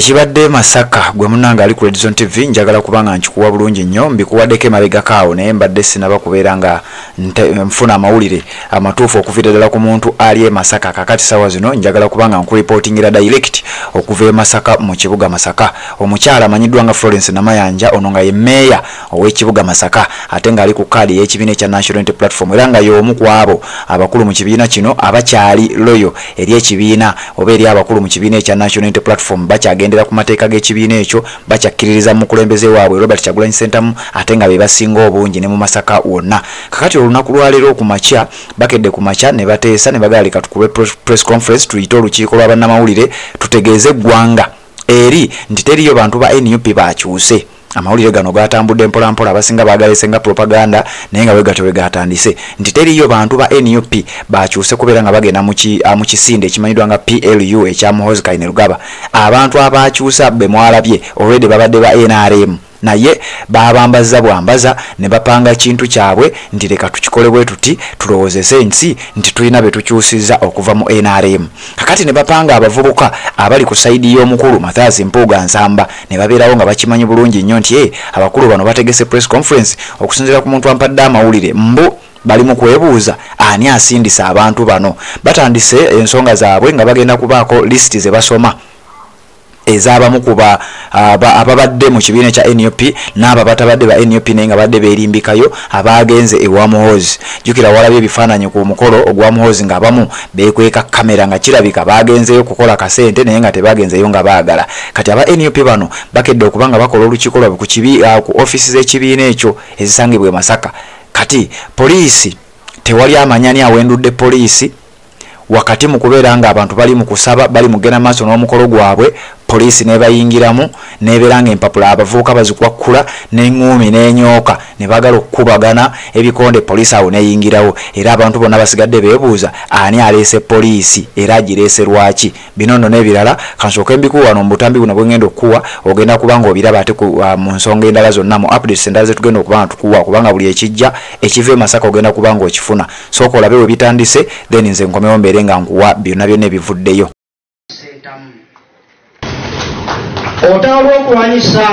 ekibadde masaka gwe munanga ali ku redison tv njagala kubanga nkikuwa bulungi nnyo mbikuwaddeko emabegakaawo naye mbadde sinaba kubeera nga nfuna amawulire amatuufu okuviira ddala ku muntu ali e masaka. Kakati sawa zino njagala kubanga nkuripootingira direct okuva e masaka mu kibuga masaka. Omukyala amanyiddwa nga florence namayanja ono nga ye meeya ow'ekibuga masaka ate ng'ali ku kaadi ey'ekibiina ekya national unity platform era nga y'omu ku abo abakulu mu kibiina kino abakyali loyo eri ekibiina oba eri abakulu mu kibiina ekya national unity platform bakyagendera ku mateeka g'ekibiina ekyo bakyakkiririza mukulembeze waabwe robert kyagulanyi sentamu ate nga be basinga obungi ne mu masaka wonna. Kakati olunaku lwaleero ku makya bakedde ku makya ne bateesa ne bagala leka tukube press conference tuyite olukiiko lwa bannamawulire tutegeeze eggwanga eri nti teriyo bantu ba nup bakyuse. Amawulire gano gatambudde mpolampola abasinga bagalese nga propaganda naye nga wegato wegatandise nti teriyo bantu ba nup bakyuse kubeera nga bagenda mu kisinde ekimanyiddwa nga plu ekyamuhozi kainerugaba abantu abakyusa be mwalabye olwedde babadde ba nrm naye babambaza bwambaza ne bapanga kintu kyabwe nti leka tukikole bwe tuti tulowoozese ensi nti tulina be tukyusiza okuva mu nrm kakati ne bapanga abavubuka abali ku saidi y'omukulu mathaasi mpuuga nsamba ne babeerawo nga bakimanyi bulungi nnyo nti e abakulu bano bategese press conference okusinziira ku muntu ampadde amawulire. Mbu bali mu kwebuuza ani asindisa abantu bano. Batandise ensonga zaabwe nga bagenda kubaako lisiti ze basoma ez'abamu kuba ababadde mu kibiina ekya nup n'abo batabadde ba nup naye nga badde beerimbikayo abagenze ewa muhozi jukira walabye ebifaananyi ku mukolo ogwa muhozi ng'abamu beekweka kamera nga kirabika bagenzeyo kukola kasente naye nga tebagenzeyo nga baagala. Kati aba nup bano bakedde okuba nga bakola olukiiko lwabwe ku offisi z'ekibiina ekyo ezisangibwa masaka. Kati poliisi tewali amanyani awendudde poliisi? Wakati mu kubeera nga abantu bali mu kusaba bali mugenda maaso n'omukolo gwabwe poliisi nebayingiramu nebeera nga empapula. Abavubuka bazikwakkula neŋŋuumi nenyooka ne bagala okukubagana ebikonde poliisi awo neyingirawo era abantu bonna basigadde beebuuza ani aleese poliisi era agireese lwaki? Bino nno n'ebirala. Kansooka embikuwa wano mubutambi buno bwengenda okukuwa ogenda kuba nga obiraba ate uh, mu nsonga endala zonna mu updates endala zetugenda okuba nga tukuwa kubanga buli ekijja ekiva emasaka ogenda kuba nga okifuna sooka olabe we bitandise then nze nkomewo mbeere nga nkuwa byonna byonna ebivuddeyo otalo lwokulwanyisa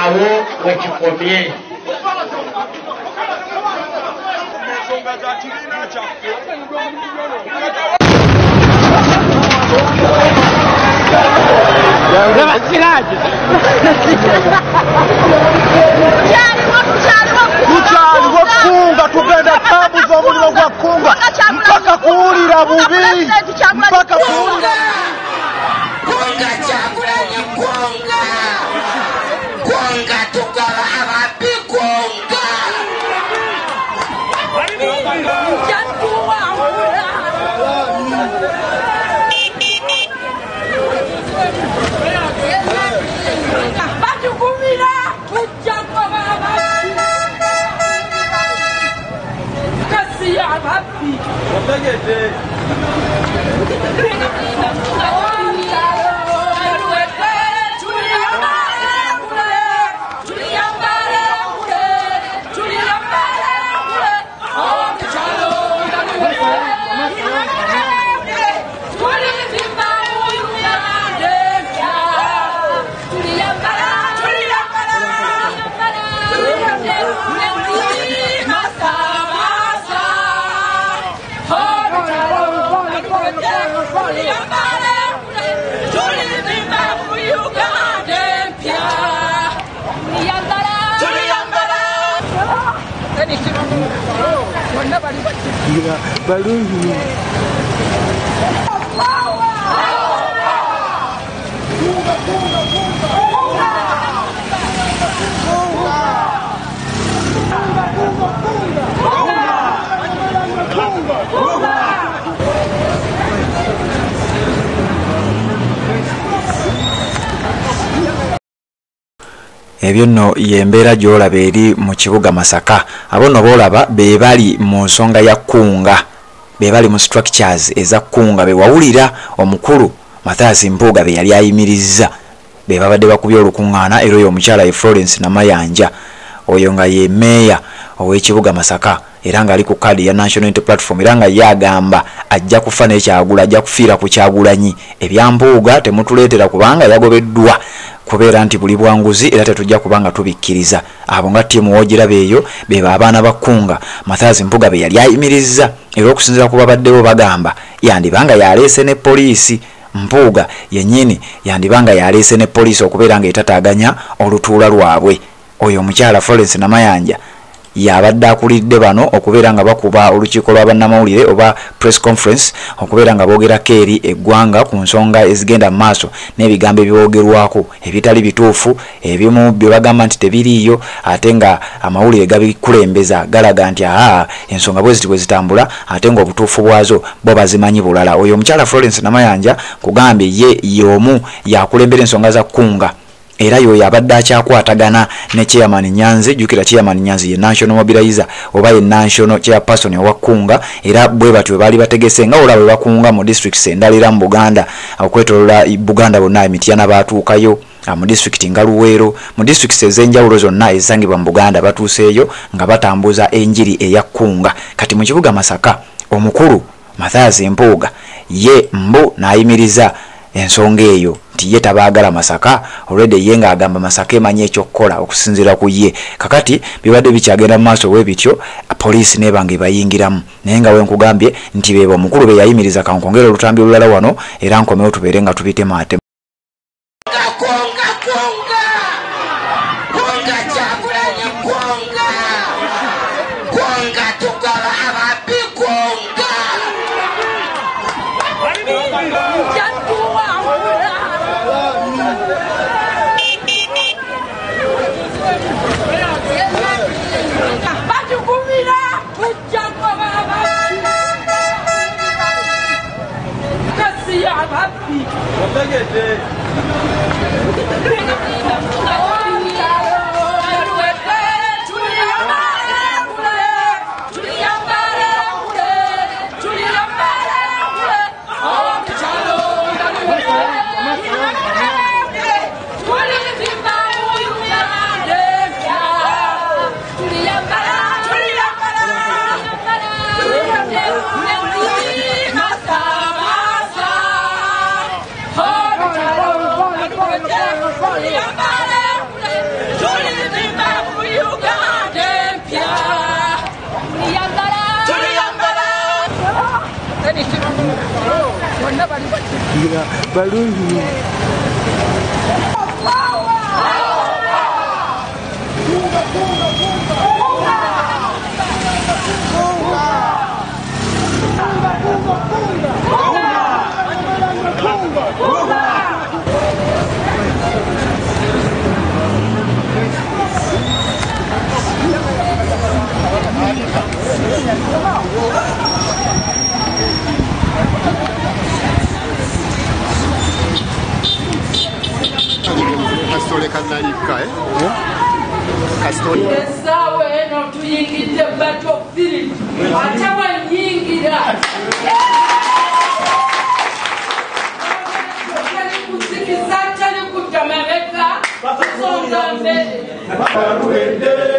awo wekikomye tukyaliwo kunga tugenda omuliro gwa kunga mpaka kuwulira bubi mpaka kuwulira ya balungu Bunga, bunga, bunga! Ebyo nno yembeera gyolaba eri mu kibuga masaka. Abo nno boolaba be bali mu nsonga ya kunga be bali mu structures eza kunga bewawulira omukulu mathias mpuuga be yali ayimirizza. Be babadde bakubye olukuŋŋaana era oyo omukyala ye florence namayanja oyo nga ye meeya ow'ekibuga masaka era ng'ali ku kaadi ya national unity platform era nga ye agamba ajja kufa nekyagula ajja kufiira ku kyagulanyi. Ebyampuuga temutuleetera kubanga yagobeddwa kubeera nti buli bwanguzi era tetujja kuba nga tubikkiriza. Abo nga ttiimu wogiraba eyo beba abaana bakkunga mathazi mpuga be yali ayimirizza era okusinziira ku babaddewo bagamba yandibanga yaleese ne poliisi. Mpuuga yennyini yandibanga yaleese ne poliisi okubeera nga etataaganya olutuula lwabwe oyo omukyala florence namayanja yabadde akulidde bano okubeera nga bakuba olukiiko lwa bannamawulire oba press conference okubeera nga boogerako eri eggwanga ku nsonga ezigenda mu maaso n'ebigambo ebyogerwako ebitali bituufu ebimu bye bagamba nti tebiriiyo ate nga amawulire gabikulembeza galaga nti aa ensonga bwe ziti bwe zitambula ate nga obutuufu bwazo bo bazimanyi bulala. Oyo omukyala florence namayanja kugambye ye y'omu yakulembera ensonga za kkunga era yoyo abadde akyakwatagana ne chairman nyanzi jukira chairman nyanzi ye national mobilizer oba ye national chairperson owakkunga era bwe batyo baali bategese nga olaba bakunga mu districts endala era mu buganda okwetolola buganda bonna emityana batuukayo mu district nga luweero mu districts ez'enjawulo zonna ezisangibwa mu buganda batuuseeyo nga batambuza enjiri eyakkunga kati mu kibuga masaka omukulu mathazi empuuga ye mbu n'ayimiriza ensonga eyo nti ye tabaagala masaka olwedde ye ng'agamba masaka emanyi ekyokukola okusinziira ku ye. Kakati bibadde bikyagenda mu maaso bwe bityo poliisi neeba nga ebayingiramu naye nga wenkugambye nti beba omukulu be yayimiriza kankongera olutambi olulala wano era nkomewo tubeere nga tubitemaatema Balou, Kasitoleka weno eh, tuyingidde battlefield ate wenyingira tali kuzikiza tusonga mbere